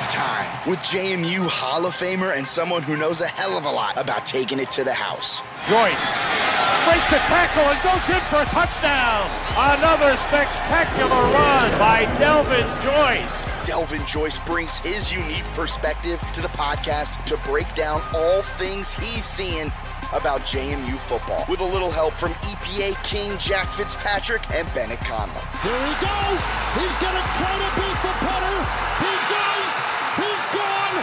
It's time with JMU Hall of Famer and someone who knows a hell of a lot about taking it to the house. Joyce breaks a tackle and goes in for a touchdown. Another spectacular run by Delvin Joyce. Delvin Joyce brings his unique perspective to the podcast to break down all things he's seeing about JMU football with a little help from EPA King Jack Fitzpatrick and Bennett Conlon. Here he goes. He's going to try to beat the punter. He does. He's gone.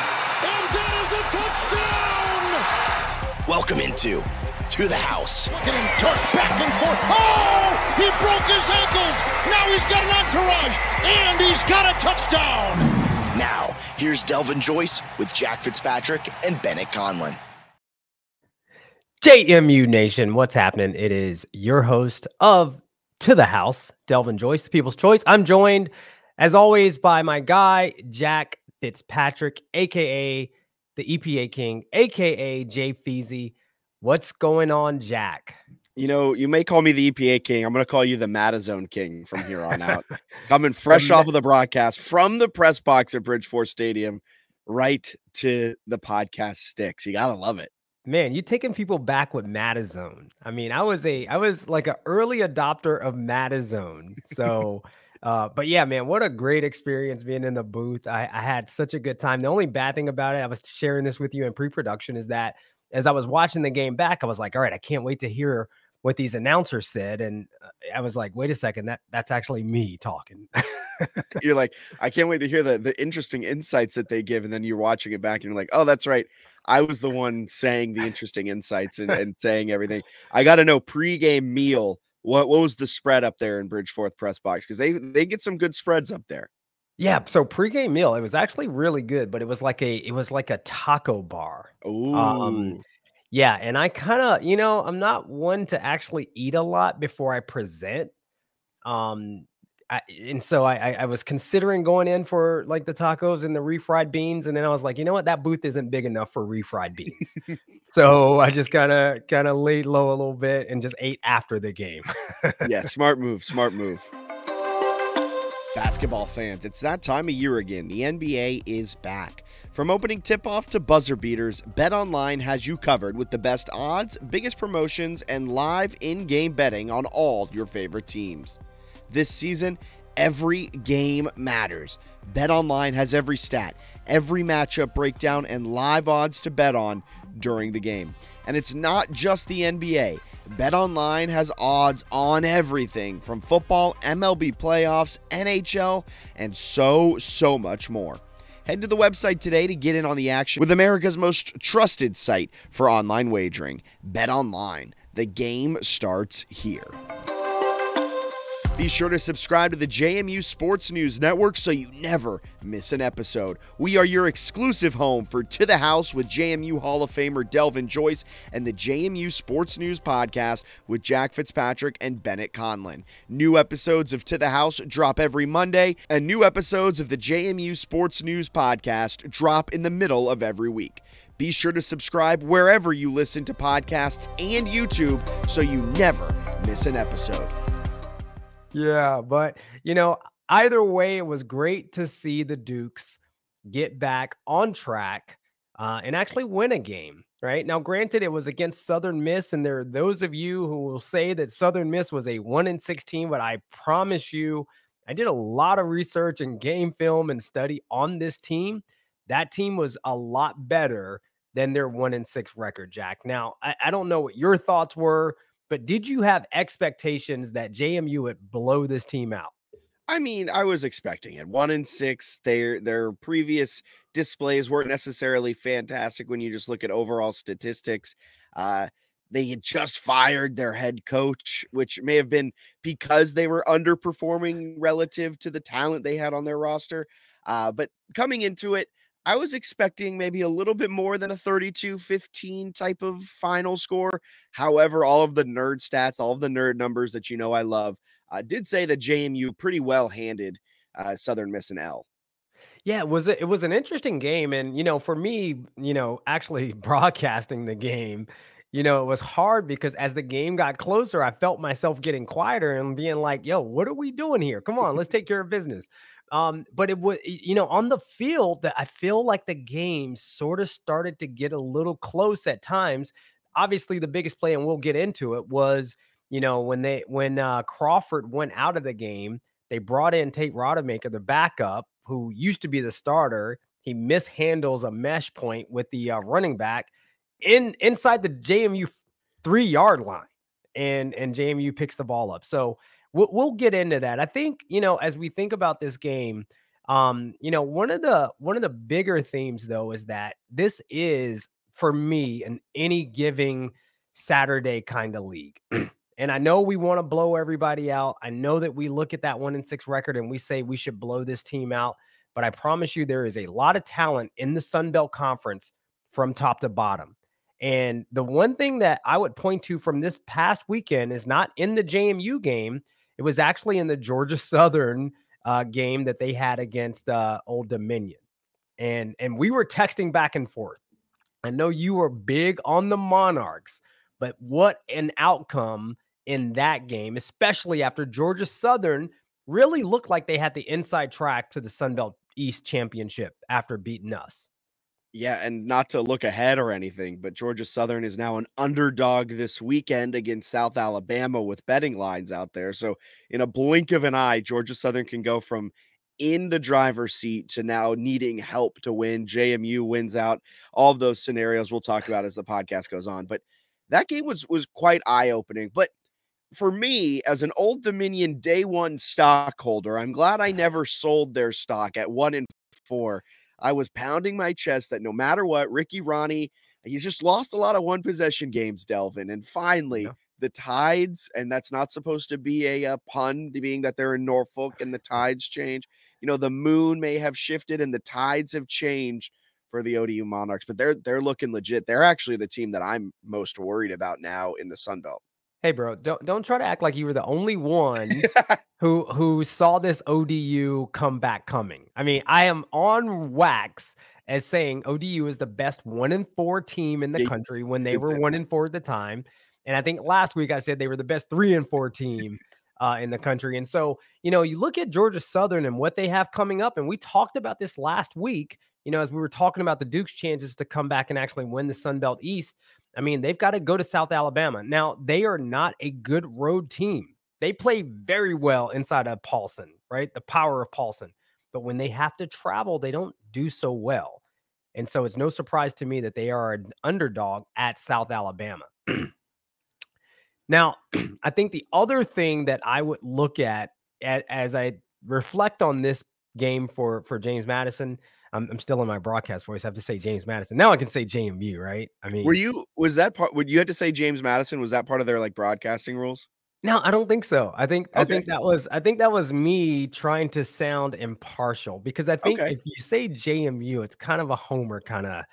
And that is a touchdown. Welcome into To the House. Look at him jerk back and forth. Oh, he broke his ankles. Now he's got an entourage. And he's got a touchdown. Now, here's Delvin Joyce with Jack Fitzpatrick and Bennett Conlon. JMU Nation, what's happening? It is your host of To the House, Delvin Joyce, the People's Choice. I'm joined, as always, by my guy, Jack Fitzpatrick, aka the EPA King, aka Jay Feezy. What's going on, Jack? You know, you may call me the EPA King. I'm going to call you the Matazone King from here on out. Coming fresh off of the broadcast from the press box at Bridgeforth Stadium right to the podcast sticks. You got to love it man, you're taking people back with Matazone. I mean, I was a I was like an early adopter of Matazone. So uh, but yeah, man, what a great experience being in the booth. I, I had such a good time. The only bad thing about it, I was sharing this with you in pre-production, is that as I was watching the game back, I was like, all right, I can't wait to hear what these announcers said. And uh, I was like, wait a second, that that's actually me talking. you're like, I can't wait to hear the the interesting insights that they give. And then you're watching it back and you're like, oh, that's right. I was the one saying the interesting insights and, and saying everything. I got to know pregame meal. What, what was the spread up there in Bridgeforth press box? Because they they get some good spreads up there. Yeah, so pregame meal, it was actually really good, but it was like a it was like a taco bar. Ooh. Um, yeah, and I kind of, you know, I'm not one to actually eat a lot before I present. Um, I, and so I, I was considering going in for like the tacos and the refried beans, and then I was like, you know what, that booth isn't big enough for refried beans. so I just kind of kind of laid low a little bit and just ate after the game. yeah, smart move, smart move. Basketball fans, it's that time of year again. The NBA is back. From opening tip-off to buzzer beaters, BetOnline has you covered with the best odds, biggest promotions, and live in-game betting on all your favorite teams. This season, every game matters. BetOnline has every stat, every matchup breakdown, and live odds to bet on during the game. And it's not just the NBA. BetOnline has odds on everything from football, MLB playoffs, NHL, and so, so much more. Head to the website today to get in on the action with America's most trusted site for online wagering. BetOnline. The game starts here. Be sure to subscribe to the JMU Sports News Network so you never miss an episode. We are your exclusive home for To the House with JMU Hall of Famer Delvin Joyce and the JMU Sports News Podcast with Jack Fitzpatrick and Bennett Conlon. New episodes of To the House drop every Monday, and new episodes of the JMU Sports News Podcast drop in the middle of every week. Be sure to subscribe wherever you listen to podcasts and YouTube so you never miss an episode. Yeah, but you know, either way, it was great to see the Dukes get back on track uh, and actually win a game. Right now, granted, it was against Southern Miss, and there are those of you who will say that Southern Miss was a one in sixteen. But I promise you, I did a lot of research and game film and study on this team. That team was a lot better than their one in six record, Jack. Now, I, I don't know what your thoughts were. But did you have expectations that JMU would blow this team out? I mean, I was expecting it. One in six. Their their previous displays weren't necessarily fantastic when you just look at overall statistics. Uh, they had just fired their head coach, which may have been because they were underperforming relative to the talent they had on their roster. Uh, but coming into it, I was expecting maybe a little bit more than a 32 15 type of final score. However, all of the nerd stats, all of the nerd numbers that you know I love, uh, did say that JMU pretty well handed uh, Southern Miss and L. Yeah, it was it was an interesting game, and you know, for me, you know, actually broadcasting the game, you know, it was hard because as the game got closer, I felt myself getting quieter and being like, yo, what are we doing here? Come on, let's take care of business. Um, but it was, you know, on the field that I feel like the game sort of started to get a little close at times. Obviously, the biggest play, and we'll get into it, was, you know, when they when uh Crawford went out of the game, they brought in Tate Rodemaker, the backup, who used to be the starter. He mishandles a mesh point with the uh, running back in inside the JMU three yard line, and and JMU picks the ball up. So we'll, we'll get into that. I think you know as we think about this game, um, you know one of the one of the bigger themes though is that this is for me an any giving Saturday kind of league. and I know we want to blow everybody out. I know that we look at that one and six record and we say we should blow this team out. But I promise you, there is a lot of talent in the Sun Belt Conference from top to bottom. And the one thing that I would point to from this past weekend is not in the JMU game. It was actually in the Georgia Southern uh, game that they had against uh, Old Dominion. And and we were texting back and forth. I know you were big on the Monarchs, but what an outcome in that game, especially after Georgia Southern really looked like they had the inside track to the Sun Belt East Championship after beating us. Yeah, and not to look ahead or anything, but Georgia Southern is now an underdog this weekend against South Alabama with betting lines out there. So, in a blink of an eye, Georgia Southern can go from in the driver's seat to now needing help to win. JMU wins out. All those scenarios we'll talk about as the podcast goes on. But that game was was quite eye-opening. But for me, as an Old Dominion day one stockholder, I'm glad I never sold their stock at one and four I was pounding my chest that no matter what, Ricky Rahne, he's just lost a lot of one possession games, Delvin. And finally, yeah. the tides, and that's not supposed to be a, a pun, being that they're in Norfolk and the tides change. You know, the moon may have shifted and the tides have changed for the ODU Monarchs, but they're they're looking legit. They're actually the team that I'm most worried about now in the Sun Belt. Hey, bro, don't don't try to act like you were the only one who who saw this ODU comeback coming. I mean, I am on wax as saying ODU is the best one in four team in the yeah, country when they were one in four at the time. And I think last week I said they were the best three and four team uh, in the country. And so, you know, you look at Georgia Southern and what they have coming up, and we talked about this last week, you know, as we were talking about the Duke's chances to come back and actually win the Sun Belt East. I mean, they've got to go to South Alabama. Now, they are not a good road team. They play very well inside of Paulson, right? The power of Paulson. But when they have to travel, they don't do so well. And so it's no surprise to me that they are an underdog at South Alabama. now, I think the other thing that I would look at, at as I reflect on this game for for James Madison, I'm, I'm still in my broadcast voice. I have to say James Madison. Now I can say JMU, right? I mean, were you was that part? Would you had to say James Madison? Was that part of their like broadcasting rules? No, I don't think so. I think okay. I think that was I think that was me trying to sound impartial because I think okay. if you say JMU, it's kind of a homer kind of.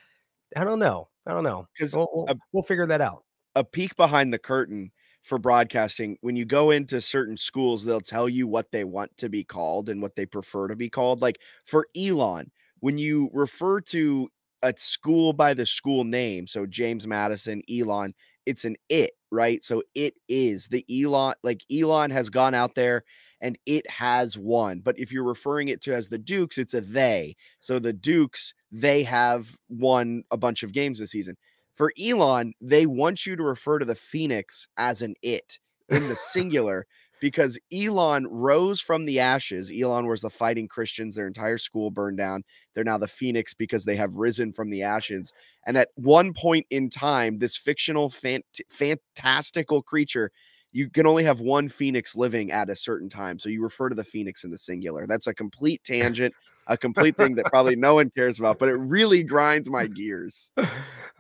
I don't know. I don't know. Because we'll, we'll, we'll figure that out. A peek behind the curtain for broadcasting when you go into certain schools they'll tell you what they want to be called and what they prefer to be called like for elon when you refer to a school by the school name so james madison elon it's an it, right? So it is the Elon, like Elon has gone out there and it has won. But if you're referring it to as the Dukes, it's a they. So the Dukes, they have won a bunch of games this season. For Elon, they want you to refer to the Phoenix as an it in the singular because Elon rose from the ashes. Elon was the fighting Christians. Their entire school burned down. They're now the Phoenix because they have risen from the ashes. And at one point in time, this fictional, fant- fantastical creature, you can only have one Phoenix living at a certain time. So you refer to the Phoenix in the singular. That's a complete tangent, a complete thing that probably no one cares about, but it really grinds my gears.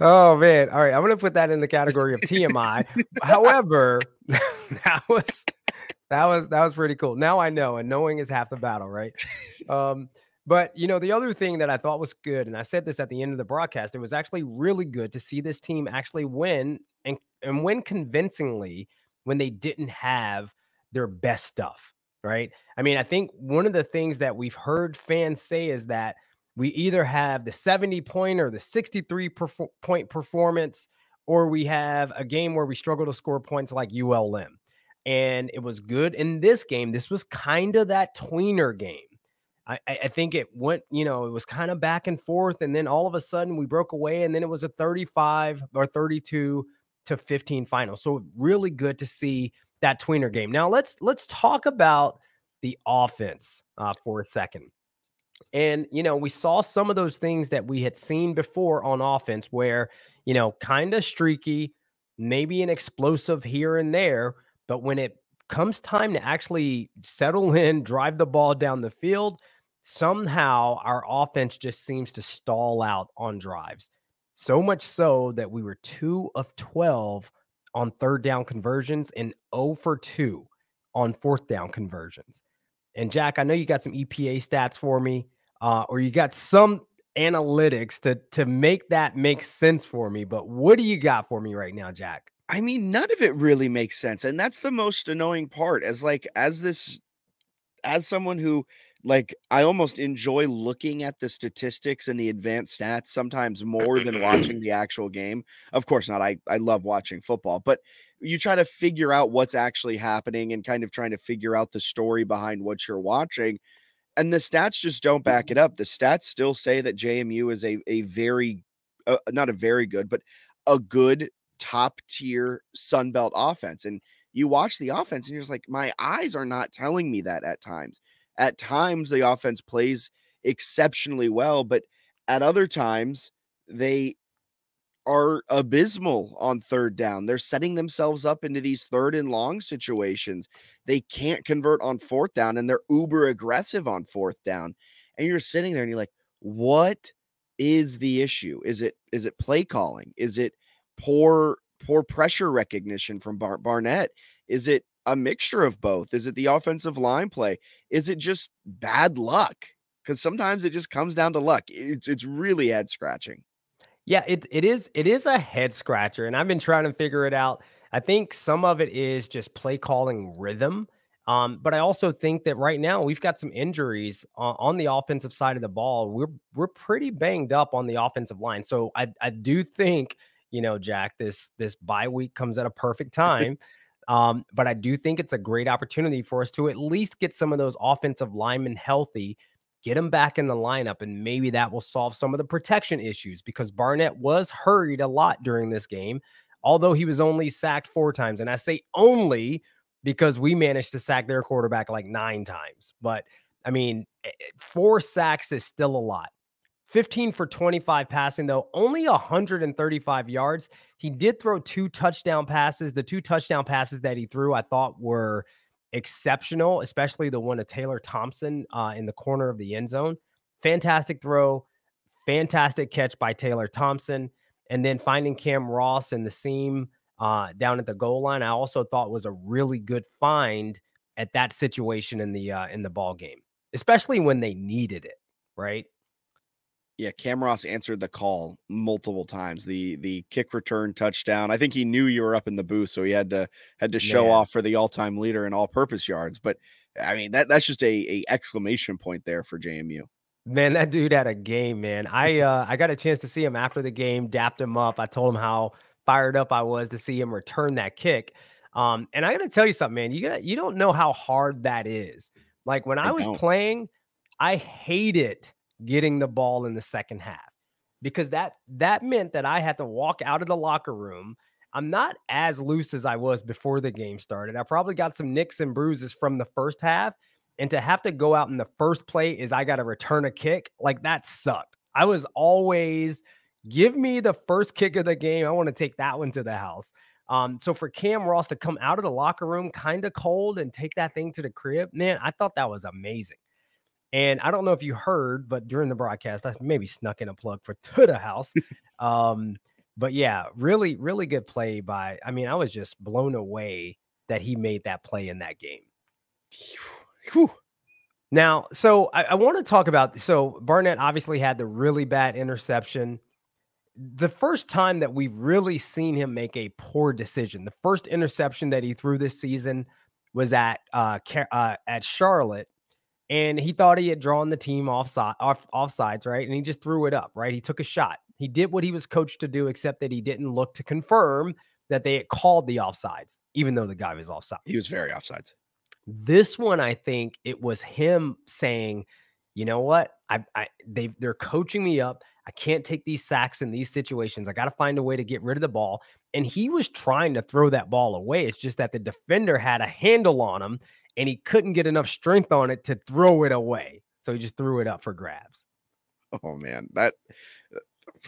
Oh man. All right. I'm gonna put that in the category of TMI. However, that was that was that was pretty cool. Now I know, and knowing is half the battle, right? um, but you know, the other thing that I thought was good, and I said this at the end of the broadcast, it was actually really good to see this team actually win and and win convincingly when they didn't have their best stuff, right? I mean, I think one of the things that we've heard fans say is that we either have the 70 point or the 63 perf- point performance or we have a game where we struggle to score points like ULM. And it was good in this game. This was kind of that tweener game. I, I think it went, you know, it was kind of back and forth. And then all of a sudden we broke away, and then it was a 35 or 32 to 15 final. So really good to see that tweener game. Now let's let's talk about the offense uh, for a second. And you know, we saw some of those things that we had seen before on offense, where you know, kind of streaky, maybe an explosive here and there, but when it comes time to actually settle in, drive the ball down the field, somehow our offense just seems to stall out on drives. So much so that we were two of 12 on third down conversions and 0 for 2 on fourth down conversions. And Jack, I know you got some EPA stats for me, uh, or you got some analytics to to make that make sense for me. But what do you got for me right now, Jack? I mean, none of it really makes sense, and that's the most annoying part. As like as this, as someone who like I almost enjoy looking at the statistics and the advanced stats sometimes more than watching the actual game. Of course not. I I love watching football, but you try to figure out what's actually happening and kind of trying to figure out the story behind what you're watching. And the stats just don't back it up. The stats still say that JMU is a a very uh, not a very good, but a good top tier Sun Belt offense. And you watch the offense and you're just like, my eyes are not telling me that at times. At times, the offense plays exceptionally well, but at other times, they are abysmal on third down. They're setting themselves up into these third and long situations. They can't convert on fourth down and they're uber aggressive on fourth down. And you're sitting there and you're like, what is the issue? Is it is it play calling? Is it poor poor pressure recognition from Bar- Barnett? Is it a mixture of both? Is it the offensive line play? Is it just bad luck? Because sometimes it just comes down to luck. It's it's really head scratching. Yeah, it it is it is a head scratcher, and I've been trying to figure it out. I think some of it is just play calling rhythm. Um, but I also think that right now we've got some injuries on, on, the offensive side of the ball. We're we're pretty banged up on the offensive line. So I I do think, you know, Jack, this this bye week comes at a perfect time. Um, but I do think it's a great opportunity for us to at least get some of those offensive linemen healthy, get them back in the lineup, and maybe that will solve some of the protection issues because Barnett was hurried a lot during this game, although he was only sacked four times. And I say only because we managed to sack their quarterback like nine times. But I mean, eh, eh, four sacks is still a lot. 15 for 25 passing, though, only 135 yards. He did throw two touchdown passes. The two touchdown passes that he threw, I thought were exceptional, especially the one to Taylor Thompson uh, in the corner of the end zone. Fantastic throw, fantastic catch by Taylor Thompson. And then finding Cam Ross in the seam uh, down at the goal line, I also thought was a really good find at that situation in the uh, in the ball game, especially when they needed it, right? Yeah, Cam Ross answered the call multiple times. The the kick return touchdown. I think he knew you were up in the booth, so he had to had to show off for the all time leader in all purpose yards. But I mean that that's just a, a exclamation point there for JMU. Man, that dude had a game, man. I uh I got a chance to see him after the game, dapped him up. I told him how fired up I was to see him return that kick. Um, and I gotta tell you something, man. You got you don't know how hard that is. Like when I, I was don't. playing, I hate it getting the ball in the second half because that that meant that I had to walk out of the locker room. I'm not as loose as I was before the game started. I probably got some nicks and bruises from the first half. And to have to go out in the first play is I got to return a kick. Like that sucked. I was always give me the first kick of the game. I want to take that one to the house. Um, so for Cam Ross to come out of the locker room kind of cold and take that thing to the crib, man, I thought that was amazing. And I don't know if you heard, but during the broadcast, I maybe snuck in a plug for Tuda house. um, but yeah, really, really good play by. I mean, I was just blown away that he made that play in that game. Whew. Now, so I, I want to talk about. So Barnett obviously had the really bad interception. The first time that we've really seen him make a poor decision, the first interception that he threw this season was at uh, uh at Charlotte and he thought he had drawn the team off, off offsides, right? And he just threw it up, right? He took a shot. He He did what he was coached to do, except that he didn't look to confirm that they had called the offsides, even though the guy was offside. He was very offsides. This one, I think it was him saying, you know what? I, I they they're coaching me up. I can't take these sacks in these situations. I got to find a way to get rid of the ball. And he was trying to throw that ball away. It's just that the defender had a handle on him and he couldn't get enough strength on it to throw it away. So he just threw it up for grabs. Oh man, that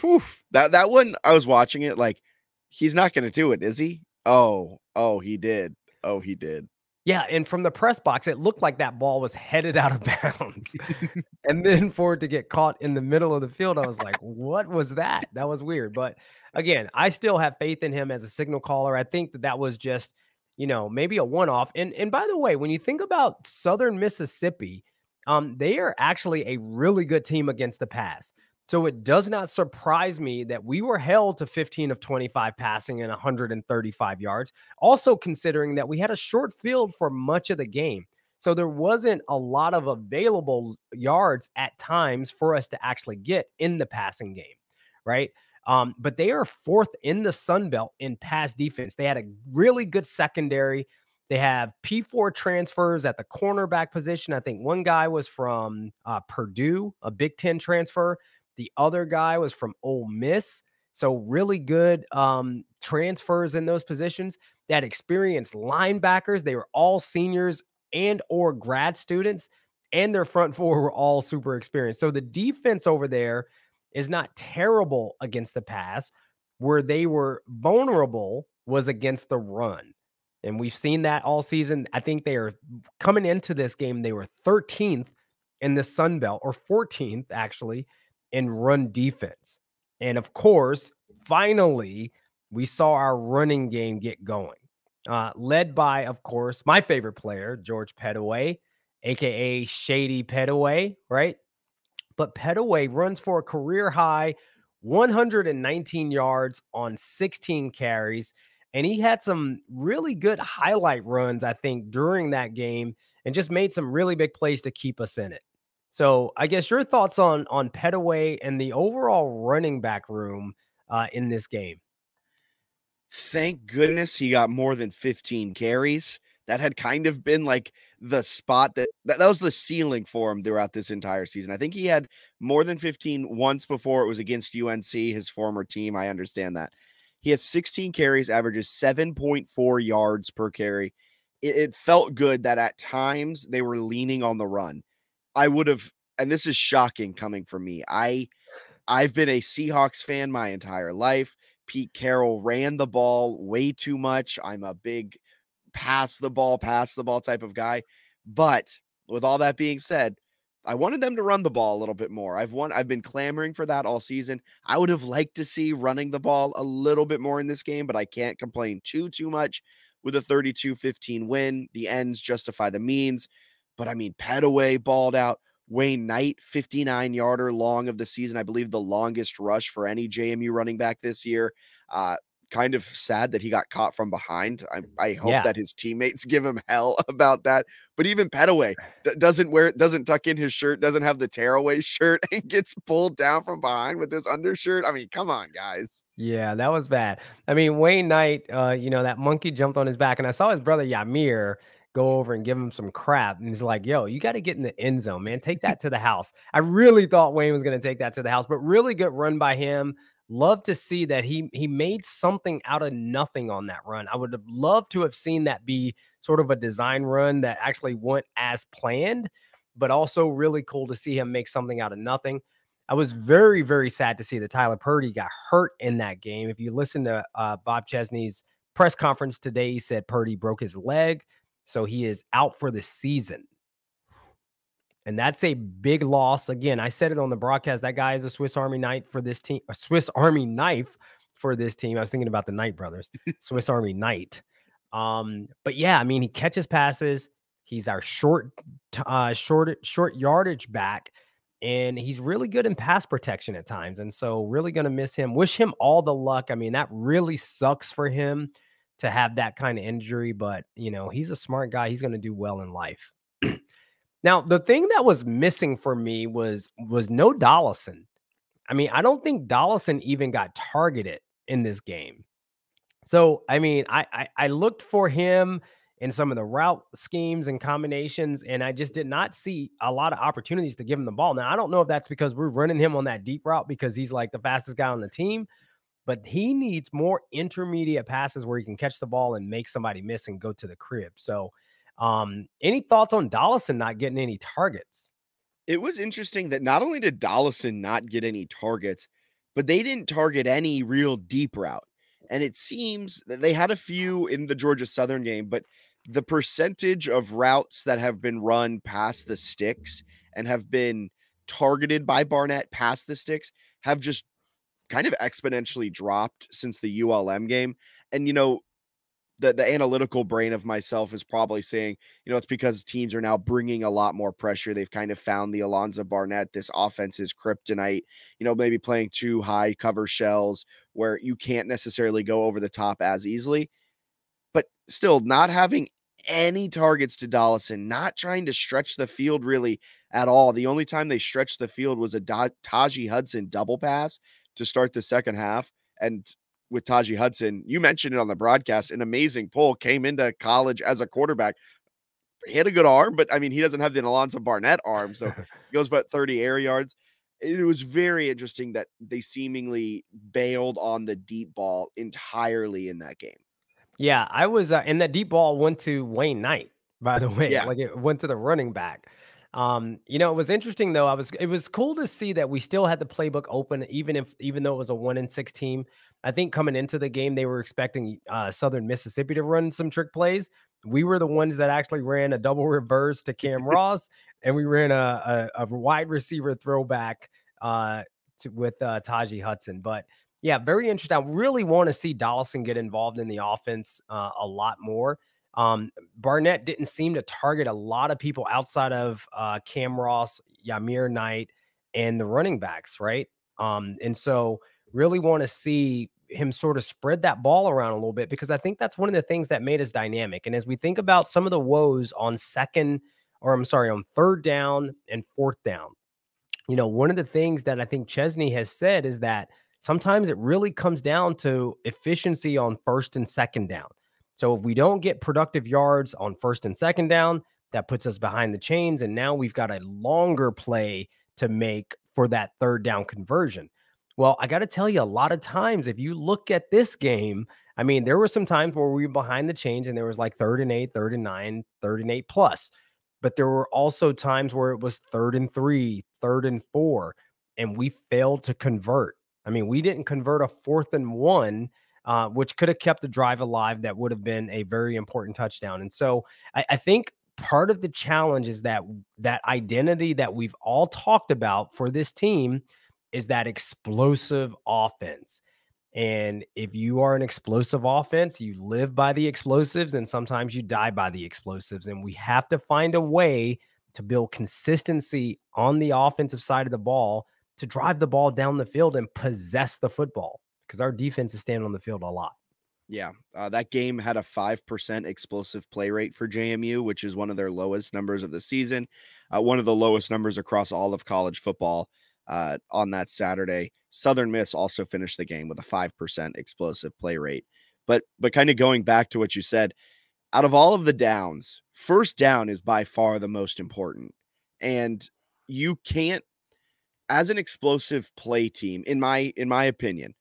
whew, that that one I was watching it like he's not going to do it, is he? Oh, oh, he did. Oh, he did. Yeah, and from the press box, it looked like that ball was headed out of bounds. and then for it to get caught in the middle of the field, I was like, what was that? That was weird. But again, I still have faith in him as a signal caller. I think that that was just, you know, maybe a one off. And, and by the way, when you think about Southern Mississippi, um, they are actually a really good team against the pass. So it does not surprise me that we were held to 15 of 25 passing and 135 yards. Also, considering that we had a short field for much of the game. So there wasn't a lot of available yards at times for us to actually get in the passing game, right? Um, but they are fourth in the Sun Belt in pass defense. They had a really good secondary. They have P4 transfers at the cornerback position. I think one guy was from uh, Purdue, a Big Ten transfer. The other guy was from Ole Miss. So really good um, transfers in those positions. That experienced linebackers. They were all seniors and or grad students, and their front four were all super experienced. So the defense over there is not terrible against the pass. Where they were vulnerable was against the run. And we've seen that all season. I think they are coming into this game, they were 13th in the Sun Belt or 14th actually in run defense. And of course, finally, we saw our running game get going, uh, led by, of course, my favorite player, George Pettaway, aka Shady Pettaway, right? But Pettaway runs for a career high 119 yards on 16 carries. And he had some really good highlight runs, I think, during that game and just made some really big plays to keep us in it. So I guess your thoughts on on Pettaway and the overall running back room uh, in this game. Thank goodness he got more than 15 carries. That had kind of been like the spot that, that that was the ceiling for him throughout this entire season. I think he had more than 15 once before it was against UNC, his former team. I understand that. He has 16 carries, averages 7.4 yards per carry. It, it felt good that at times they were leaning on the run. I would have, and this is shocking coming from me. I I've been a Seahawks fan my entire life. Pete Carroll ran the ball way too much. I'm a big pass the ball, pass the ball type of guy. But with all that being said, I wanted them to run the ball a little bit more. I've won I've been clamoring for that all season. I would have liked to see running the ball a little bit more in this game, but I can't complain too too much with a 32-15 win. The ends justify the means. But I mean, Pettaway balled out. Wayne Knight, 59 yarder long of the season. I believe the longest rush for any JMU running back this year. Uh, kind of sad that he got caught from behind. I, I hope yeah. that his teammates give him hell about that. But even Pettaway doesn't wear, it, doesn't tuck in his shirt, doesn't have the tearaway shirt, and gets pulled down from behind with his undershirt. I mean, come on, guys. Yeah, that was bad. I mean, Wayne Knight, uh, you know, that monkey jumped on his back, and I saw his brother Yamir go over and give him some crap. And he's like, yo, you got to get in the end zone, man. Take that to the house. I really thought Wayne was going to take that to the house, but really good run by him. Love to see that he he made something out of nothing on that run. I would have loved to have seen that be sort of a design run that actually went as planned, but also really cool to see him make something out of nothing. I was very, very sad to see that Tyler Purdy got hurt in that game. If you listen to uh, Bob Chesney's press conference today, he said Purdy broke his leg. So he is out for the season. And that's a big loss. Again, I said it on the broadcast. That guy is a Swiss Army knife for this team, a Swiss Army knife for this team. I was thinking about the Knight brothers, Swiss Army Knight. Um, but yeah, I mean, he catches passes. He's our short, uh, short, short yardage back, and he's really good in pass protection at times. And so, really going to miss him. Wish him all the luck. I mean, that really sucks for him to have that kind of injury, but you know, he's a smart guy. He's going to do well in life. now, the thing that was missing for me was was no Dollison. I mean, I don't think Dollison even got targeted in this game. So, I mean, I, I, I looked for him in some of the route schemes and combinations, and I just did not see a lot of opportunities to give him the ball. Now, I don't know if that's because we're running him on that deep route because he's like the fastest guy on the team, but he needs more intermediate passes where he can catch the ball and make somebody miss and go to the crib. So, um, any thoughts on Dollison not getting any targets? It was interesting that not only did Dollison not get any targets, but they didn't target any real deep route. And it seems that they had a few in the Georgia Southern game, but the percentage of routes that have been run past the sticks and have been targeted by Barnett past the sticks have just kind of exponentially dropped since the ULM game. And, you know, the, the analytical brain of myself is probably saying, you know, it's because teams are now bringing a lot more pressure. They've kind of found the Alonzo Barnett. This offense is kryptonite, you know, maybe playing too high cover shells where you can't necessarily go over the top as easily. But still, not having any targets to Dollison, not trying to stretch the field really at all. The only time they stretched the field was a Taji Hudson double pass to start the second half. And with Taji Hudson, you mentioned it on the broadcast, an amazing pull, came into college as a quarterback. He had a good arm, but I mean, he doesn't have the Alonzo Barnett arm, so he goes about 30 air yards. It was very interesting that they seemingly bailed on the deep ball entirely in that game. Yeah, I was, uh, and that deep ball went to Wayne Knight, by the way. Yeah. Like it went to the running back. Um, you know, it was interesting though. I was, it was cool to see that we still had the playbook open, even if, even though it was a one in six team. I think coming into the game, they were expecting uh, Southern Mississippi to run some trick plays. We were the ones that actually ran a double reverse to Cam Ross, and we ran a, a, a wide receiver throwback uh, to, with uh, Taji Hudson. But yeah, very interesting. I really want to see Dollison get involved in the offense uh, a lot more. Um, Barnett didn't seem to target a lot of people outside of uh, Cam Ross, Yamir Knight, and the running backs, right? Um, and so really want to see him sort of spread that ball around a little bit because I think that's one of the things that made us dynamic. And as we think about some of the woes on second, or I'm sorry, on third down and fourth down, you know, one of the things that I think Chesney has said is that sometimes it really comes down to efficiency on first and second down. So if we don't get productive yards on first and second down, that puts us behind the chains. And now we've got a longer play to make for that third down conversion. Well, I got to tell you, a lot of times, if you look at this game, I mean, there were some times where we were behind the chains and there was like third and eight, third and nine, third and eight plus. But there were also times where it was third and three, third and four, and we failed to convert. I mean, we didn't convert a fourth and one, uh, which could have kept the drive alive. That would have been a very important touchdown. And so I, I think part of the challenge is that that identity that we've all talked about for this team is that explosive offense. And if you are an explosive offense, you live by the explosives and sometimes you die by the explosives. And we have to find a way to build consistency on the offensive side of the ball to drive the ball down the field and possess the football because our defense is standing on the field a lot. Yeah, uh, that game had a 5% explosive play rate for JMU, which is one of their lowest numbers of the season, uh, one of the lowest numbers across all of college football uh, on that Saturday. Southern Miss also finished the game with a 5% explosive play rate. But but kind of going back to what you said, out of all of the downs, first down is by far the most important. And you can't as an explosive play team, in my in my opinion,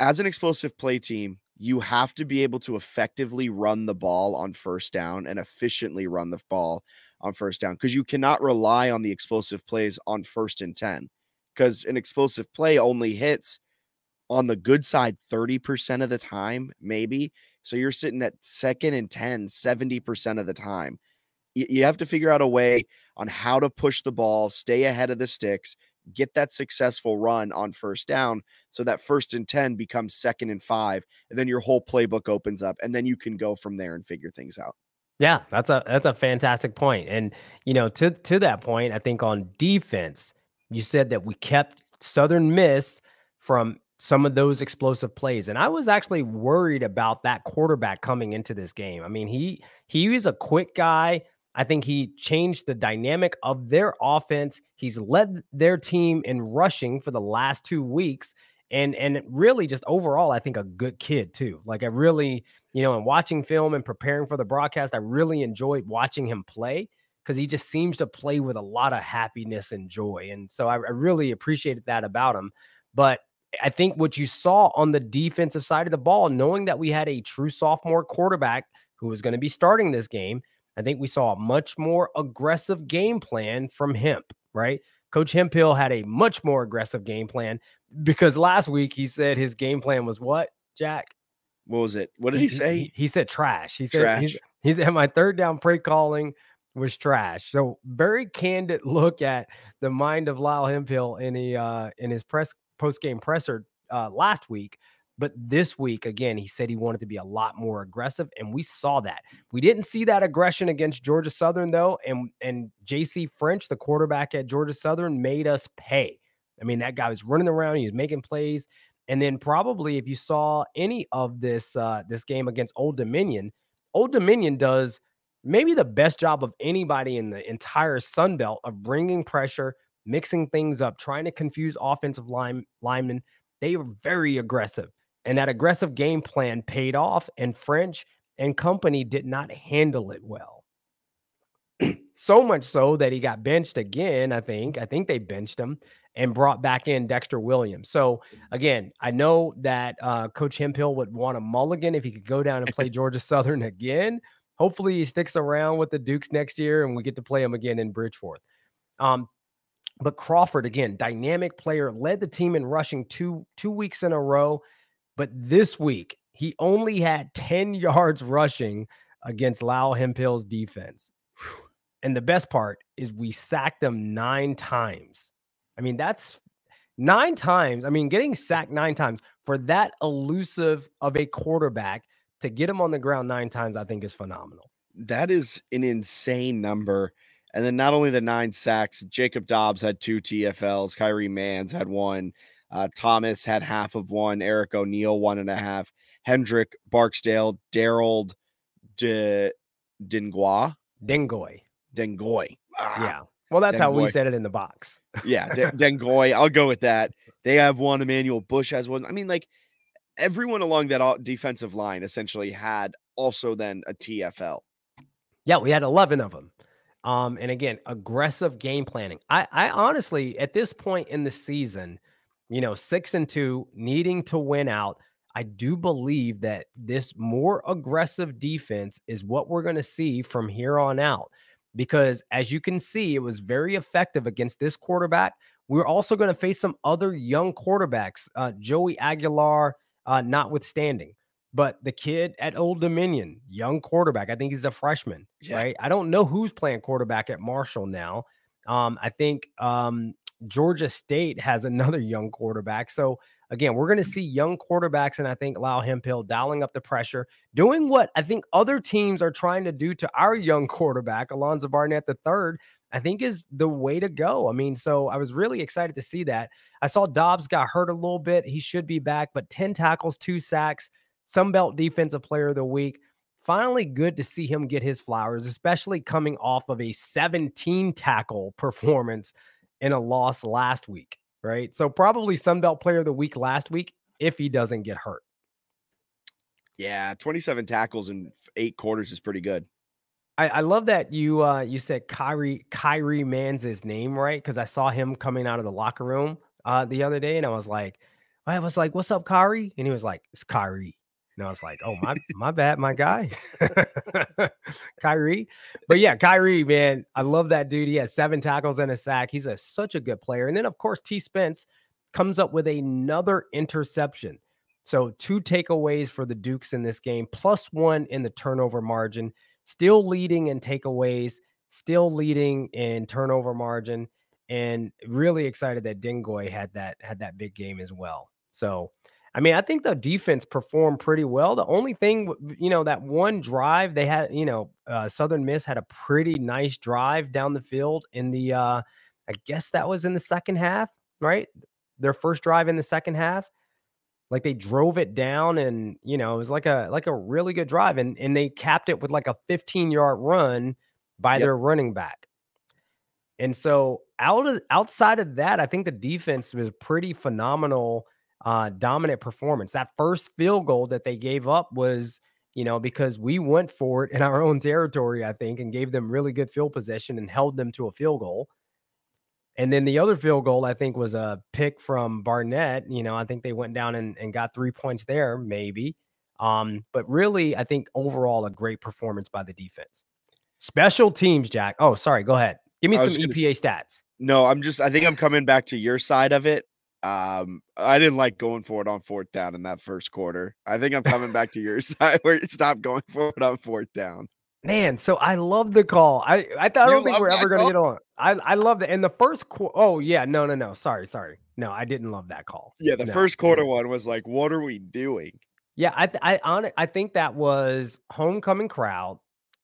as an explosive play team, you have to be able to effectively run the ball on first down and efficiently run the ball on first down because you cannot rely on the explosive plays on first and 10 because an explosive play only hits on the good side 30% of the time, maybe. So you're sitting at second and 10, 70% of the time you have to figure out a way on how to push the ball, stay ahead of the sticks, get that successful run on first down so that first and 10 becomes second and five. And then your whole playbook opens up and then you can go from there and figure things out. Yeah, that's a that's a fantastic point. And you know, to to that point, I think on defense, you said that we kept Southern Miss from some of those explosive plays. And I was actually worried about that quarterback coming into this game. I mean, he he is a quick guy I think he changed the dynamic of their offense. He's led their team in rushing for the last two weeks. And and really just overall, I think a good kid too. Like I really, you know, in watching film and preparing for the broadcast, I really enjoyed watching him play because he just seems to play with a lot of happiness and joy. And so I, I really appreciated that about him. But I think what you saw on the defensive side of the ball, knowing that we had a true sophomore quarterback who was going to be starting this game, I think we saw a much more aggressive game plan from Hemp, right? Coach Hemphill had a much more aggressive game plan because last week he said his game plan was what, Jack? What was it? What did he, he say? He, he, said trash. He said trash. He said my third down pre calling was trash. So very candid look at the mind of Lyle Hemphill in a uh, in his press post game presser uh, last week. But this week, again, he said he wanted to be a lot more aggressive, and we saw that. We didn't see that aggression against Georgia Southern, though, and and JC French, the quarterback at Georgia Southern, made us pay. I mean, that guy was running around, he was making plays, and then probably if you saw any of this uh, this game against Old Dominion, Old Dominion does maybe the best job of anybody in the entire Sun Belt of bringing pressure, mixing things up, trying to confuse offensive line linemen. They were very aggressive. And that aggressive game plan paid off, and French and company did not handle it well. so much so that he got benched again, I think. I think they benched him and brought back in Dexter Williams. So again, I know that uh, Coach Hemphill would want a mulligan if he could go down and play Georgia Southern again. Hopefully, he sticks around with the Dukes next year, and we get to play him again in Bridgeforth. Um, but Crawford again, dynamic player, led the team in rushing two two weeks in a row. But this week, he only had 10 yards rushing against Lyle Hemphill's defense. And the best part is we sacked him nine times. I mean, that's nine times. I mean, getting sacked nine times for that elusive of a quarterback to get him on the ground nine times, I think is phenomenal. That is an insane number. And then not only the nine sacks, Jacob Dobbs had two TFLs, Kyrie Mans had one, uh, Thomas had half of one, Eric O'Neill one and a half, Hendrick Barksdale, Daryl De Dingwa. Dengoy. Dengoy. Ah, yeah. Well, that's Dengoy. how we said it in the box. yeah, De- Dengoy. I'll go with that. They have one. Emmanuel Bush has one. I mean, like everyone along that defensive line essentially had also then a TFL. Yeah, we had 11 of them. Um, and again, aggressive game planning. I, I honestly, at this point in the season, you know, six and two, needing to win out, I do believe that this more aggressive defense is what we're going to see from here on out. Because as you can see, it was very effective against this quarterback. We're also going to face some other young quarterbacks, uh, Joey Aguilar, uh, notwithstanding. But the kid at Old Dominion, young quarterback, I think he's a freshman, yeah. right? I don't know who's playing quarterback at Marshall now. Um, I think um, Georgia State has another young quarterback. So again, we're going to mm. see young quarterbacks, and I think Lyle Hemphill dialing up the pressure, doing what I think other teams are trying to do to our young quarterback, Alonzo Barnett the third. I think is the way to go. I mean, so I was really excited to see that. I saw Dobbs got hurt a little bit. He should be back, but 10 tackles, two sacks, Sun Belt Defensive Player of the Week. Finally, good to see him get his flowers, especially coming off of a 17 tackle performance in a loss last week, right? So, probably Sun Belt Player of the Week last week if he doesn't get hurt. Yeah, 27 tackles in eight quarters is pretty good. I, I love that you uh you said Kyrie Kyrie Mans' name right because I saw him coming out of the locker room uh the other day and I was like I was like what's up Kyrie and he was like it's Kyrie and I was like oh my my bad my guy. Kyrie. But yeah Kyrie man I love that dude. He has seven tackles and a sack. He's a such a good player. And then of course T. Spence comes up with another interception. So two takeaways for the Dukes in this game plus one in the turnover margin still leading in takeaways, still leading in turnover margin, and really excited that Dingoy had that had that big game as well. So, I mean, I think the defense performed pretty well. The only thing, you know, that one drive they had, you know, uh, Southern Miss had a pretty nice drive down the field in the, uh, I guess that was in the second half, right? Their first drive in the second half like they drove it down and you know it was like a like a really good drive and and they capped it with like a 15 yard run by Yep. their running back. And so out of outside of that, I think the defense was pretty phenomenal, uh, dominant performance. That first field goal that they gave up was, you know, because we went for it in our own territory, I think, and gave them really good field position and held them to a field goal. And then the other field goal, I think, was a pick from Barnett. You know, I think they went down and, and got three points there, maybe. Um, but really, I think overall a great performance by the defense. Special teams, Jack. Oh, sorry. Go ahead. Give me some EPA stats. No, I'm just I think I'm coming back to your side of it. Um, I didn't like going for it on fourth down in that first quarter. I think I'm coming back to your side where you stop going for it on fourth down. Man, so I love the call. I I, thought, I don't think we're ever gonna get on. I I love it. And the first qu- oh yeah, no, no, no. Sorry, sorry. No, I didn't love that call. Yeah, the No, first quarter one was like, what are we doing? Yeah, I th- I on I think that was homecoming crowd.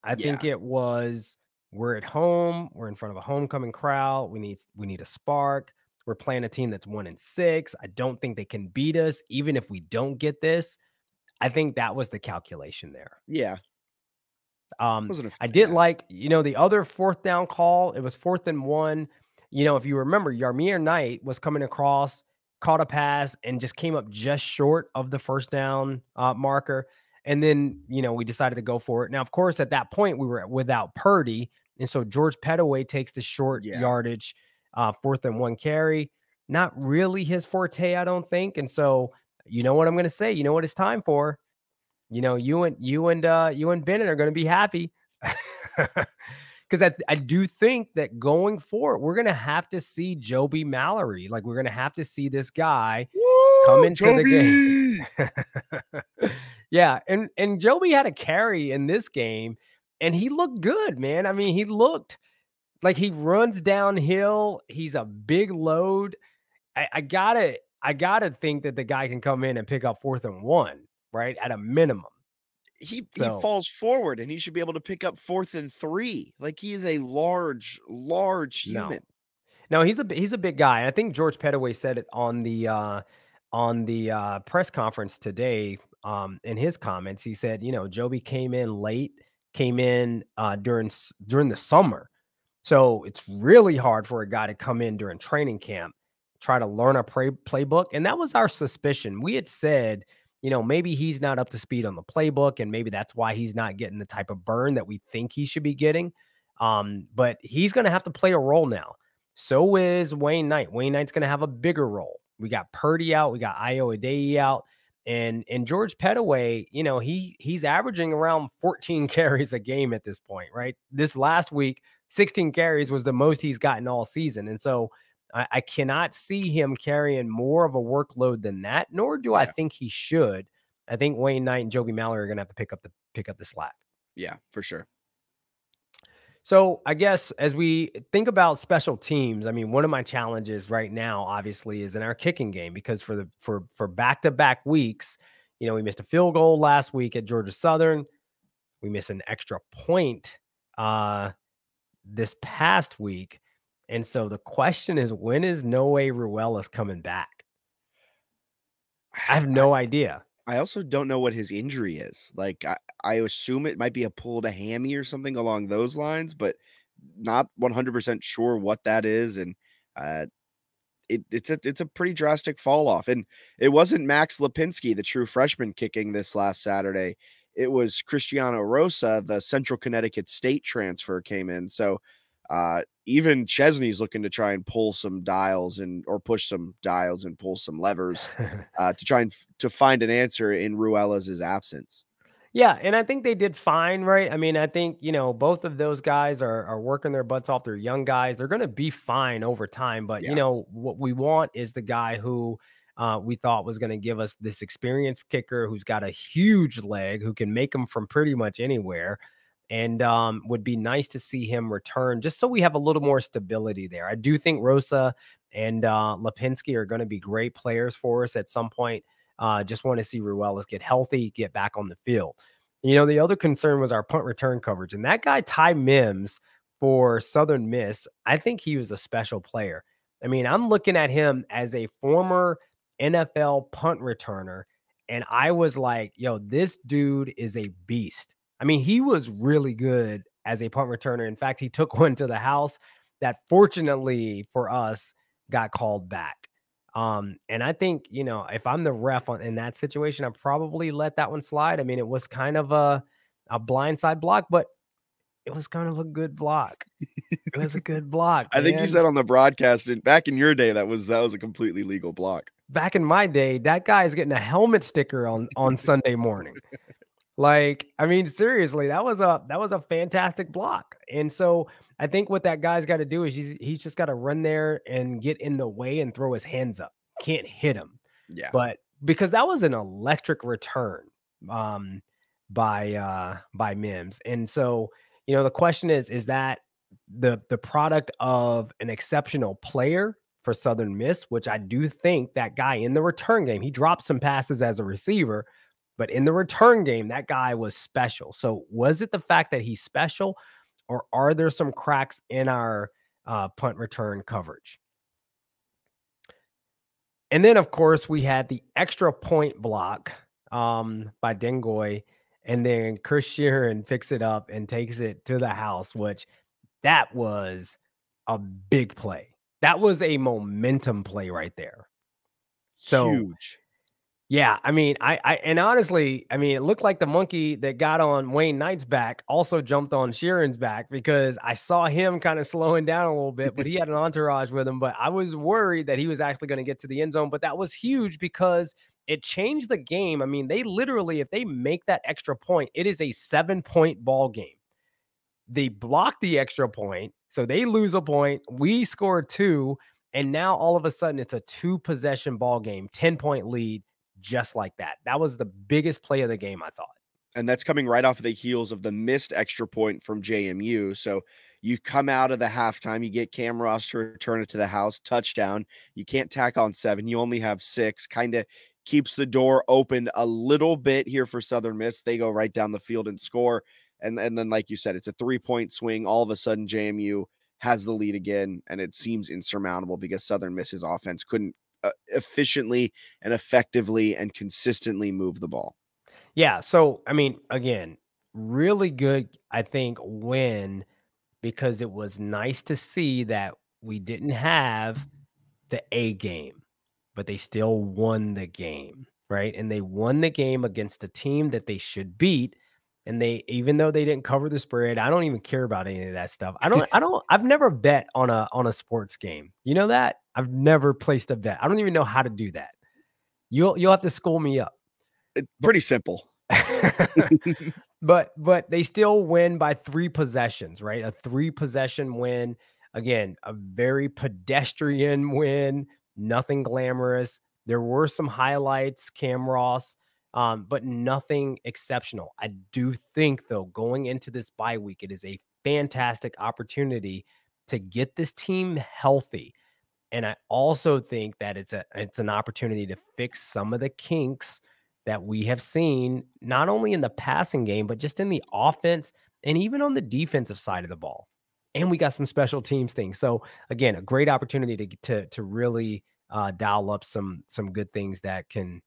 I think it was we're at home, we're in front of a homecoming crowd. We need we need a spark. We're playing a team that's one and six. I don't think they can beat us, even if we don't get this. I think that was the calculation there. Yeah, Um, I did like, you know, the other fourth down call. It was fourth and one. You know, if you remember, Yamir Knight was coming across, caught a pass, and just came up just short of the first down uh, marker. And then, you know, we decided to go for it. Now, of course, at that point, we were without Purdy. And so George Pettaway takes the short Yeah. yardage, uh, fourth and one carry. Not really his forte, I don't think. And so, you know what I'm going to say? You know what it's time for? You know, you and you and uh, you and Bennett are going to be happy because I, I do think that going forward, we're going to have to see Jobi Malary. Like we're going to have to see this guy come Woo, into the game. Yeah, and and Jobi had a carry in this game, and he looked good, man. I mean, he looked like he runs downhill. He's a big load. I, I gotta, I gotta think that the guy can come in and pick up fourth and one, right? At a minimum. he So- he falls forward and he should be able to pick up fourth and three. Like he is a large, large No. human. No, he's a he's a big guy. I think George Pettaway said it on the uh, on the uh, press conference today. Um, in his comments, he said, you know, Jobi came in late, came in uh, during during the summer, so it's really hard for a guy to come in during training camp, try to learn a play, playbook, and that was our suspicion. We had said, you know, maybe he's not up to speed on the playbook, and maybe that's why he's not getting the type of burn that we think he should be getting. Um, but he's going to have to play a role now. So is Wayne Knight. Wayne Knight's going to have a bigger role. We got Purdy out. We got Ayo Adeyi out. And and George Pettaway, you know, he he's averaging around 14 carries a game at this point, right? This last week, 16 carries was the most he's gotten all season. And so I, I cannot see him carrying more of a workload than that, nor do I think he should. I think Wayne Knight and Jobi Malary are gonna have to pick up the pick up the slack. Yeah, for sure. So I guess as we think about special teams, I mean, one of my challenges right now, obviously, is in our kicking game because for the for for back to back weeks, you know, we missed a field goal last week at Georgia Southern. We missed an extra point uh this past week. And so the question is, when is Noe Ruelas coming back? I have no idea. I also don't know what his injury is. Like I, I assume it might be a pulled a hammy or something along those lines, but not 100% sure what that is. And uh, it, it's a it's a pretty drastic fall off. And it wasn't Max Lipinski, the true freshman, kicking this last Saturday. It was Cristiano Rosa, the Central Connecticut State transfer, came in. So uh, even Chesney's looking to try and pull some dials and or push some dials and pull some levers uh, to try and f- to find an answer in Ruelas' absence. Yeah, and I think they did fine, right? I mean, I think you know both of those guys are are working their butts off. They're young guys. They're going to be fine over time. But Yeah. you know what we want is the guy who uh, we thought was going to give us this experienced kicker who's got a huge leg, who can make them from pretty much anywhere, and um, would be nice to see him return, just so we have a little more stability there. I do think Rosa and uh, are going to be great players for us at some point. Uh, just want to see Ruelas get healthy, get back on the field. You know, the other concern was our punt return coverage. And that guy, Ty Mims for Southern Miss, I think he was a special player. I mean, I'm looking at him as a former NFL punt returner. And I was like, yo, this dude is a beast. I mean, he was really good as a punt returner. In fact, he took one to the house that fortunately for us got called back. Um, and I think, you know, if I'm the ref on, in that situation, I probably let that one slide. I mean, it was kind of a, a blindside block, but it was kind of a good block. it was a good block. I think you said on the broadcast back in your day that was that was a completely legal block. Back in my day, that guy is getting a helmet sticker on on Sunday morning. Like, I mean, seriously, that was a that was a fantastic block. And so I think what that guy's got to do is he's he's just got to run there and get in the way and throw his hands up. Can't hit him. Yeah. But because that was an electric return um by uh by Mims. And so, you know, the question is, is that the the product of an exceptional player for Southern Miss, which I do think that guy in the return game, he dropped some passes as a receiver but in the return game, that guy was special. So was it the fact that he's special, or are there some cracks in our uh, punt return coverage? And then, of course, we had the extra point block um, by Dengoy, and then Chris Sheeran picks it up and takes it to the house, which that was a big play. That was a momentum play right there. So huge. Yeah, I mean, I, I, and honestly, I mean, it looked like the monkey that got on Wayne Knight's back also jumped on Sheeran's back because I saw him kind of slowing down a little bit, but he had an entourage with him. But I was worried that he was actually going to get to the end zone. But that was huge because it changed the game. I mean, they literally, if they make that extra point, it is a seven point ball game. They block the extra point, so they lose a point. We score two, and now all of a sudden it's a two possession ball game, 10 point lead just like that. That was the biggest play of the game, I thought. And that's coming right off the heels of the missed extra point from JMU. So you come out of the halftime, you get Cam Ross to return it to the house, touchdown. You can't tack on seven, you only have six. Kind of keeps the door open a little bit here for Southern Miss. They go right down the field and score. And, and then, like you said, it's a three point swing. All of a sudden, JMU has the lead again, and it seems insurmountable because Southern Miss's offense couldn't uh, efficiently and effectively and consistently move the ball. Yeah. So, I mean, again, really good, I think, win because it was nice to see that we didn't have the A game, but they still won the game, right? And they won the game against a team that they should beat. And they, even though they didn't cover the spread, I don't even care about any of that stuff. I don't, I don't, I've never bet on a on a sports game. You know that? I've never placed a bet. I don't even know how to do that. You'll you'll have to school me up. It's pretty simple. but but they still win by three possessions, right? A three possession win. Again, a very pedestrian win, nothing glamorous. There were some highlights, Cam Ross, um, but nothing exceptional. I do think, though, going into this bye week, it is a fantastic opportunity to get this team healthy and I also think that it's a it's an opportunity to fix some of the kinks that we have seen not only in the passing game but just in the offense and even on the defensive side of the ball. And we got some special teams things. So again, a great opportunity to to to really uh, dial up some some good things that can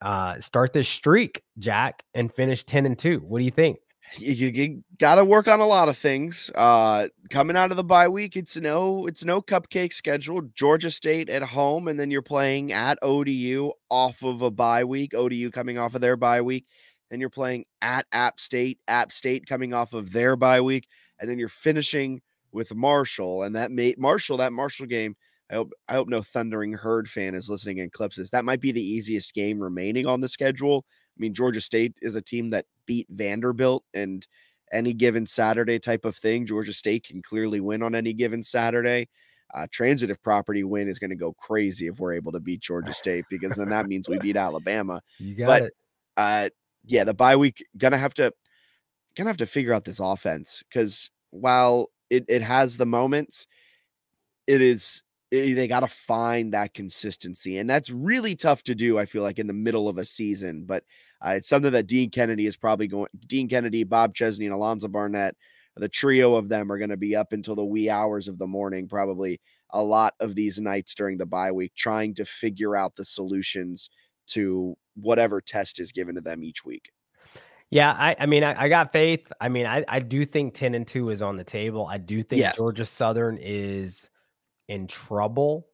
uh, start this streak, Jack, and finish ten and two. What do you think? you, you got to work on a lot of things. Uh, coming out of the bye week, it's no it's no cupcake schedule. Georgia State at home, and then you're playing at ODU off of a bye week. ODU coming off of their bye week, then you're playing at App State. App State coming off of their bye week, and then you're finishing with Marshall. And that Marshall that Marshall game. I hope I hope no Thundering Herd fan is listening and clips this. That might be the easiest game remaining on the schedule I mean, Georgia State is a team that beat Vanderbilt and any given Saturday type of thing. Georgia State can clearly win on any given Saturday. Uh, transitive property win is going to go crazy if we're able to beat Georgia State because then that means we beat Alabama. You got but, it. Uh, yeah, the bye week gonna have to gonna have to figure out this offense because while it, it has the moments, it is Eh, they got to find that consistency. And that's really tough to do, I feel like, in the middle of a season. But uh, it's something that Dean Kennedy is probably going, Dean Kennedy, Bob Chesney, and Alonzo Barnett, the trio of them are going to be up until the wee hours of the morning, probably a lot of these nights during the bye week, trying to figure out the solutions to whatever test is given to them each week. Yeah, I, I mean, I, I, got faith. I mean, I, I do think 10 and 2 is on the table. I do think yes. Georgia Southern is in trouble.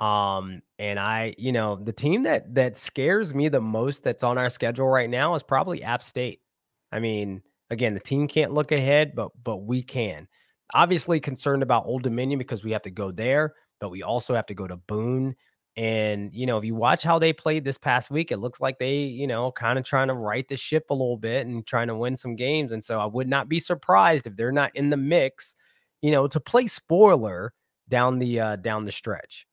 Um, and I, you know, the team that that scares me the most that's on our schedule right now is probably App State. I mean, again, the team can't look ahead, but but we can. Obviously concerned about Old Dominion because we have to go there, but we also have to go to Boone. And, you know, if you watch how they played this past week, it looks like they, you know, kind of trying to right the ship a little bit and trying to win some games. And so I would not be surprised if they're not in the mix, you know, to play spoiler down the uh down the stretch.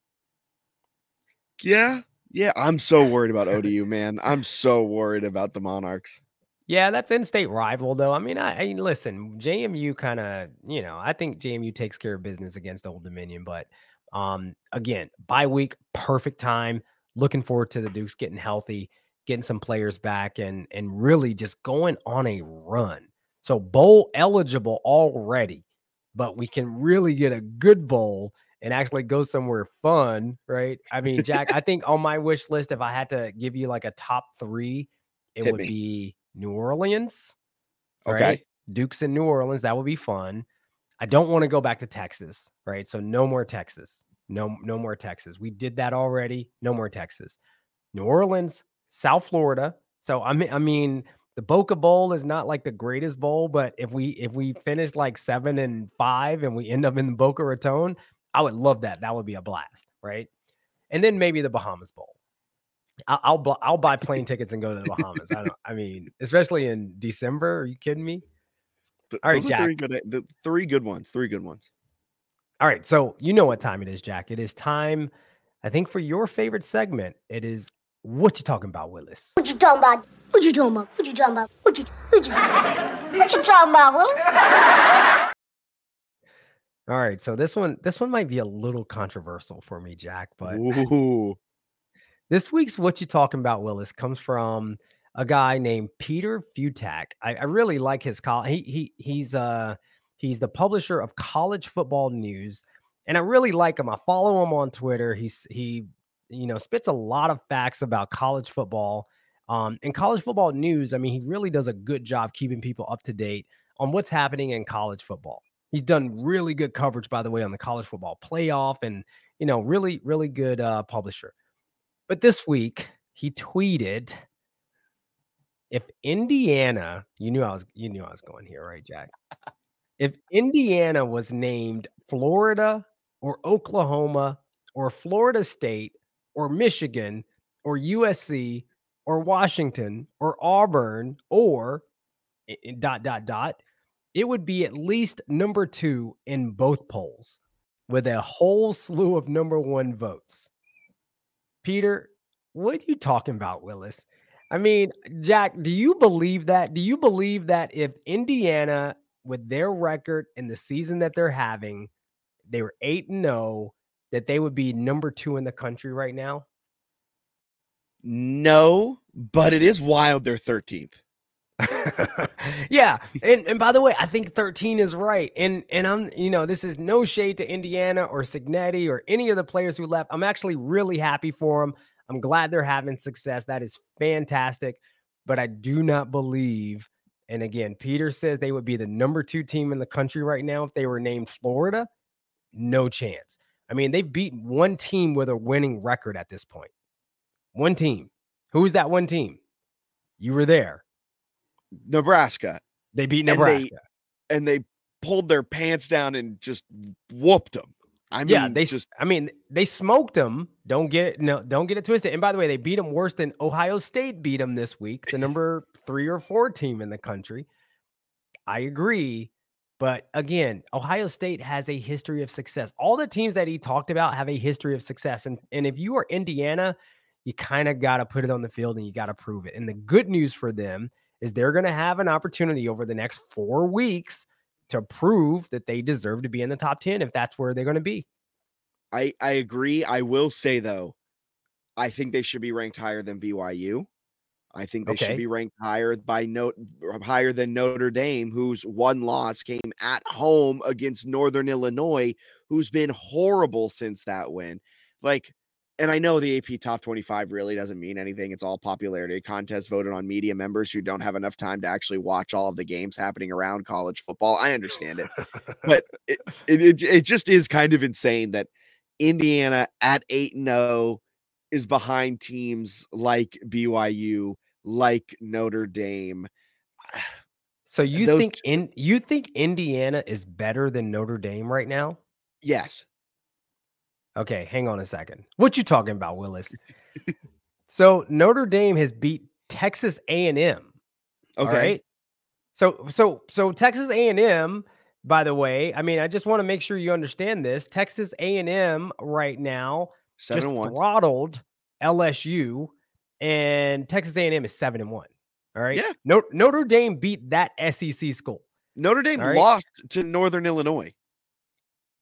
Yeah. Yeah. I'm so worried about ODU, man. I'm so worried about the Monarchs. Yeah, that's in-state rival, though. I mean, I, I listen. JMU kind of, you know, I think JMU takes care of business against Old Dominion, but um, again, bye week, perfect time. Looking forward to the Dukes getting healthy, getting some players back, and and really just going on a run. So bowl eligible already, but we can really get a good bowl and actually go somewhere fun, right? I mean, Jack, I think on my wish list, if I had to give you like a top three, it Hit would me. be New Orleans. Okay. Right? Dukes in New Orleans. That would be fun. I don't want to go back to Texas, right? So no more Texas. No, no more Texas. We did that already. No more Texas. New Orleans, South Florida. So I mean, I mean, the Boca Bowl is not like the greatest bowl, but if we if we finish like seven and five and we end up in the Boca Raton, I would love that. That would be a blast, right? And then maybe the Bahamas Bowl. I'll I'll, I'll buy plane tickets and go to the Bahamas. I don't. I mean, especially in December. Are you kidding me? All right, Jack. Three good, eh, the three good ones. Three good ones. All right, so you know what time it is, Jack. It is time. I think for your favorite segment, it is what you talking about, Willis. What you talking about? What you talking about? What you talking about? What you what you, what you talking about, Willis? All right, so this one this one might be a little controversial for me, Jack, but Ooh. this week's what you talking about, Willis, comes from a guy named Peter Fiutak. I, I really like his call. He he he's uh he's the publisher of College Football News, and I really like him. I follow him on Twitter. He's he you know spits a lot of facts about college football. Um, and college football news, I mean, he really does a good job keeping people up to date on what's happening in college football. He's done really good coverage, by the way, on the college football playoff, and you know, really, really good uh, publisher. But this week, he tweeted if Indiana, you knew I was you knew I was going here, right, Jack? If Indiana was named Florida or Oklahoma or Florida State or Michigan or USC or Washington or Auburn or dot dot dot, it would be at least number 2 in both polls with a whole slew of number 1 votes. Peter, what are you talking about, Willis? I mean, Jack, do you believe that? Do you believe that if Indiana, with their record and the season that they're having, they were 8 and 0, that they would be number two in the country right now? No, but it is wild they're 13th. yeah, and and by the way, I think 13 is right. And and I'm you know this is no shade to Indiana or Cignetti or any of the players who left. I'm actually really happy for them. I'm glad they're having success. That is fantastic. But I do not believe, and again, Peter says they would be the number two team in the country right now if they were named Florida. No chance. I mean, they've beaten one team with a winning record at this point. One team. Who's that one team? You were there. Nebraska. They beat Nebraska. And they, and they pulled their pants down and just whooped them. I mean, yeah, they just. I mean, they smoked them. Don't get no. Don't get it twisted. And by the way, they beat them worse than Ohio State beat them this week, the number three or four team in the country. I agree, but again, Ohio State has a history of success. All the teams that he talked about have a history of success, and and if you are Indiana, you kind of got to put it on the field and you got to prove it. And the good news for them is they're going to have an opportunity over the next four weeks to prove that they deserve to be in the top 10 if that's where they're going to be. I I agree. I will say though, I think they should be ranked higher than BYU. I think they okay. should be ranked higher by note higher than Notre Dame, whose one loss came at home against Northern Illinois, who's been horrible since that win. Like, and I know the AP top 25 really doesn't mean anything. It's all popularity contest voted on media members who don't have enough time to actually watch all of the games happening around college football. I understand it, but it, it, it just is kind of insane that Indiana at 8 0 is behind teams like BYU, like Notre Dame. So you Those think in you think Indiana is better than Notre Dame right now? Yes. Okay, hang on a second. What you talking about, Willis? so Notre Dame has beat Texas A&M. Okay. Right? So so so Texas A&M by the way, I mean I just want to make sure you understand this. Texas A&M right now Seven just throttled LSU and Texas A&M is 7 and 1. All right? Yeah. No, Notre Dame beat that SEC school. Notre Dame right? lost to Northern Illinois.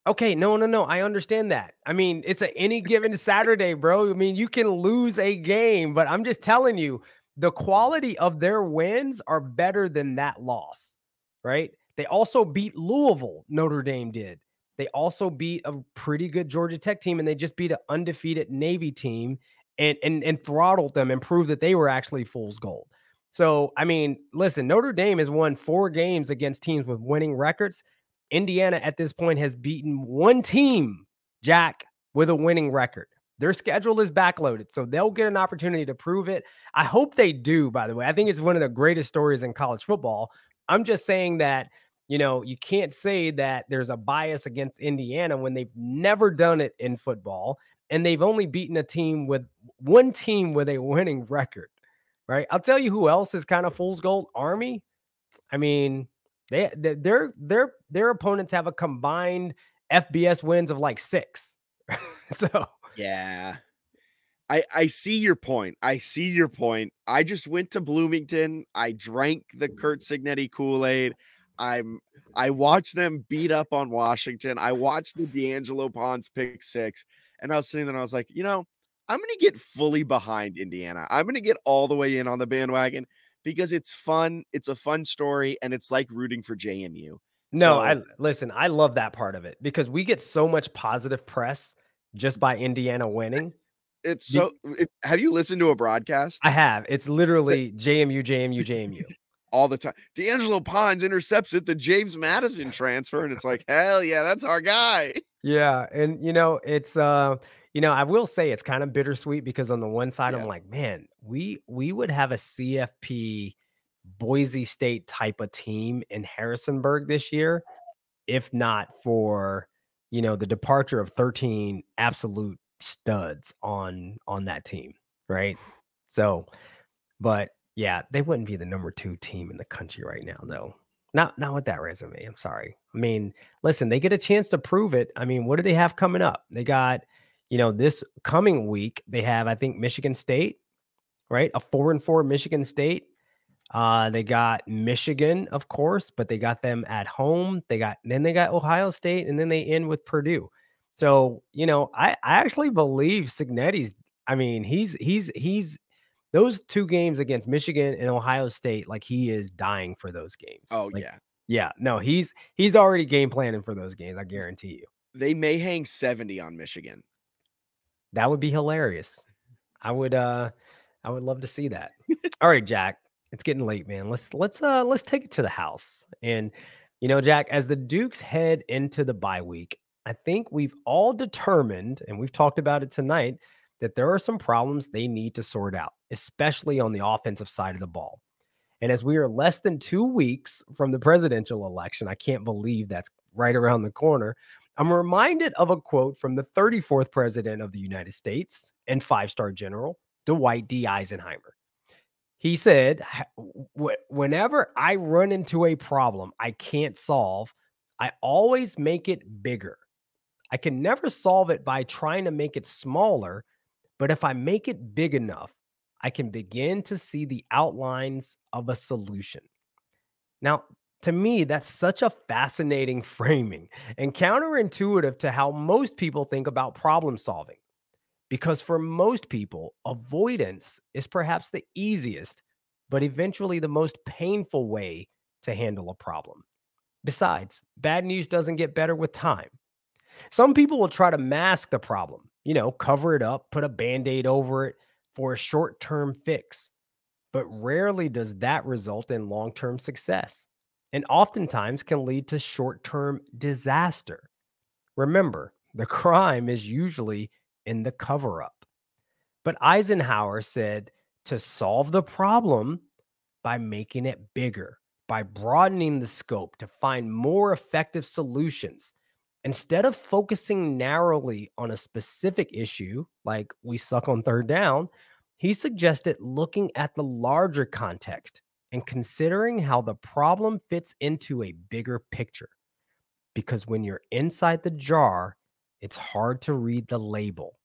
Okay, no, no, no. I understand that. I mean, it's a any given Saturday, bro. I mean, you can lose a game, but I'm just telling you, the quality of their wins are better than that loss, right? They also beat Louisville, Notre Dame did. They also beat a pretty good Georgia Tech team, and they just beat an undefeated Navy team and and and throttled them and proved that they were actually fool's gold. So, I mean, listen, Notre Dame has won four games against teams with winning records. Indiana at this point has beaten one team, Jack, with a winning record. Their schedule is backloaded, so they'll get an opportunity to prove it. I hope they do, by the way. I think it's one of the greatest stories in college football. I'm just saying that, you know, you can't say that there's a bias against Indiana when they've never done it in football and they've only beaten a team with one team with a winning record, right? I'll tell you who else is kind of fool's gold Army. I mean, they, their their their opponents have a combined FBS wins of like six. so yeah. I, I see your point. I see your point. I just went to Bloomington. I drank the Curt Cignetti Kool-Aid. I'm I watched them beat up on Washington. I watched the D'Angelo Ponds pick six, and I was sitting there and I was like, you know, I'm gonna get fully behind Indiana. I'm gonna get all the way in on the bandwagon because it's fun. It's a fun story, and it's like rooting for JMU. No, so, I listen. I love that part of it because we get so much positive press just by Indiana winning. It's so. It, have you listened to a broadcast? I have. It's literally JMU, JMU, JMU all the time. D'Angelo Ponds intercepts it, the James Madison transfer, and it's like, hell yeah, that's our guy. Yeah, and you know, it's uh you know, I will say it's kind of bittersweet because on the one side, yeah. I'm like, man, we we would have a CFP Boise State type of team in Harrisonburg this year, if not for you know the departure of 13 absolute studs on on that team, right? So, but yeah, they wouldn't be the number two team in the country right now, though. Not not with that resume. I'm sorry. I mean, listen, they get a chance to prove it. I mean, what do they have coming up? They got you know, this coming week, they have, I think, Michigan State, right? A four and four Michigan State. Uh, they got Michigan, of course, but they got them at home. They got then they got Ohio State, and then they end with Purdue. So, you know, I, I actually believe Cignetti's, I mean, he's he's he's those two games against Michigan and Ohio State, like he is dying for those games. Oh, like, yeah. Yeah. No, he's he's already game planning for those games, I guarantee you. They may hang 70 on Michigan. That would be hilarious. I would uh I would love to see that. All right, Jack. It's getting late, man. Let's let's uh let's take it to the house. And you know, Jack, as the Dukes head into the bye week, I think we've all determined, and we've talked about it tonight, that there are some problems they need to sort out, especially on the offensive side of the ball. And as we are less than two weeks from the presidential election, I can't believe that's right around the corner. I'm reminded of a quote from the 34th president of the United States and five star general, Dwight D. Eisenhower. He said, Whenever I run into a problem I can't solve, I always make it bigger. I can never solve it by trying to make it smaller, but if I make it big enough, I can begin to see the outlines of a solution. Now, to me, that's such a fascinating framing and counterintuitive to how most people think about problem solving. Because for most people, avoidance is perhaps the easiest, but eventually the most painful way to handle a problem. Besides, bad news doesn't get better with time. Some people will try to mask the problem, you know, cover it up, put a band aid over it for a short term fix. But rarely does that result in long term success and oftentimes can lead to short term disaster. Remember, the crime is usually in the cover up. But Eisenhower said to solve the problem by making it bigger, by broadening the scope to find more effective solutions. Instead of focusing narrowly on a specific issue, like we suck on third down, he suggested looking at the larger context and considering how the problem fits into a bigger picture. Because when you're inside the jar, it's hard to read the label.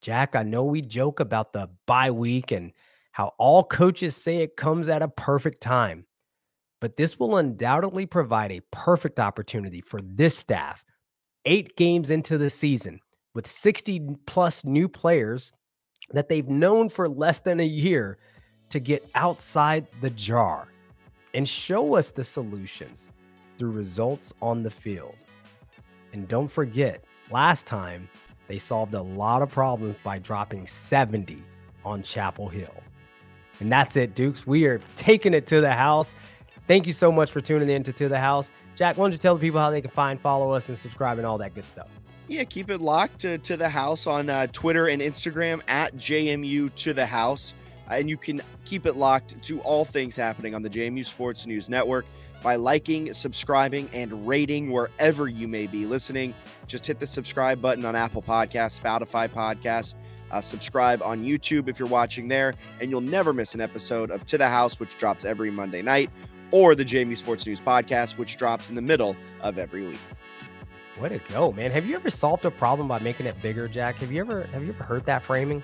Jack, I know we joke about the bye week and how all coaches say it comes at a perfect time, but this will undoubtedly provide a perfect opportunity for this staff. Eight games into the season with 60 plus new players that they've known for less than a year to get outside the jar and show us the solutions through results on the field. And don't forget, last time they solved a lot of problems by dropping 70 on Chapel Hill. And that's it, Dukes. We are taking it to the house. Thank you so much for tuning in to To the House. Jack, why don't you tell the people how they can find, follow us, and subscribe and all that good stuff? Yeah, keep it locked to, to the house on uh, Twitter and Instagram at JMU to the house. And you can keep it locked to all things happening on the JMU Sports News Network by liking, subscribing, and rating wherever you may be listening. Just hit the subscribe button on Apple Podcasts, Spotify Podcasts. Uh, subscribe on YouTube if you're watching there, and you'll never miss an episode of To the House, which drops every Monday night, or the JMU Sports News Podcast, which drops in the middle of every week. Way to go, man! Have you ever solved a problem by making it bigger, Jack? Have you ever have you ever heard that framing?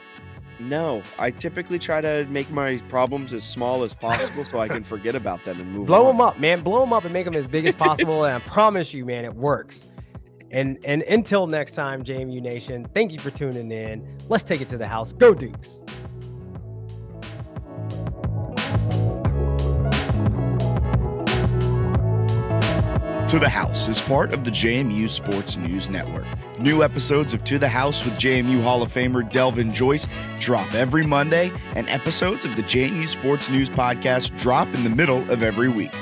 No, I typically try to make my problems as small as possible so I can forget about them and move. Blow on. them up, man. Blow them up and make them as big as possible. and I promise you, man, it works. And and until next time, JMU Nation, thank you for tuning in. Let's take it to the house. Go Dukes. To the House is part of the JMU Sports News Network. New episodes of To the House with JMU Hall of Famer Delvin Joyce drop every Monday, and episodes of the JMU Sports News podcast drop in the middle of every week.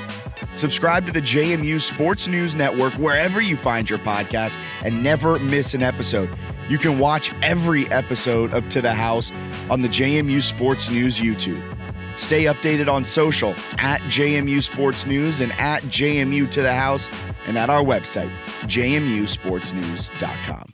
Subscribe to the JMU Sports News Network wherever you find your podcast and never miss an episode. You can watch every episode of To the House on the JMU Sports News YouTube. Stay updated on social at JMU Sports News and at JMU To the House and at our website, jmusportsnews.com.